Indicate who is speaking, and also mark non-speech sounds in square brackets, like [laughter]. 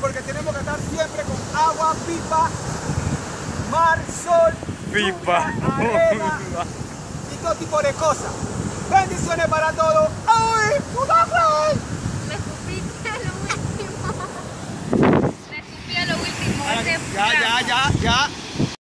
Speaker 1: porque tenemos que estar siempre con agua, pipa, mar, sol,
Speaker 2: Pipa.
Speaker 1: lluvia, arena y todo tipo de cosas. Bendiciones para todos. ¡Ay! ¡Cuidado!
Speaker 3: Me escupiste lo último. [laughs] Me escupí a lo último.
Speaker 1: Ya, ya, ya.